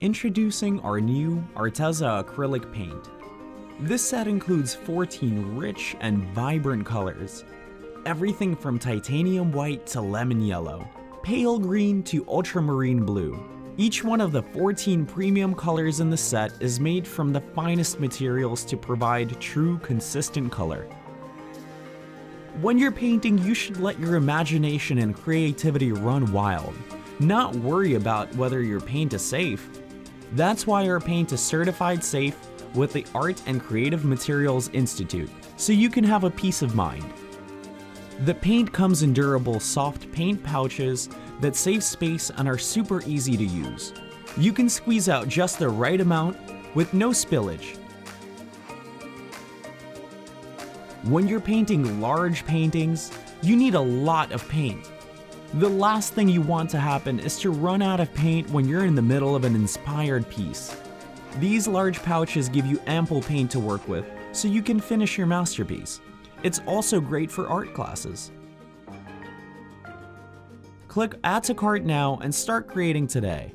Introducing our new Arteza acrylic paint. This set includes 14 rich and vibrant colors. Everything from titanium white to lemon yellow, pale green to ultramarine blue. Each one of the 14 premium colors in the set is made from the finest materials to provide true consistent color. When you're painting, you should let your imagination and creativity run wild, not worry about whether your paint is safe. That's why our paint is certified safe with the Art and Creative Materials Institute, so you can have a peace of mind. The paint comes in durable soft paint pouches that save space and are super easy to use. You can squeeze out just the right amount with no spillage. When you're painting large paintings, you need a lot of paint. The last thing you want to happen is to run out of paint when you're in the middle of an inspired piece. These large pouches give you ample paint to work with, so you can finish your masterpiece. It's also great for art classes. Click Add to Cart now and start creating today.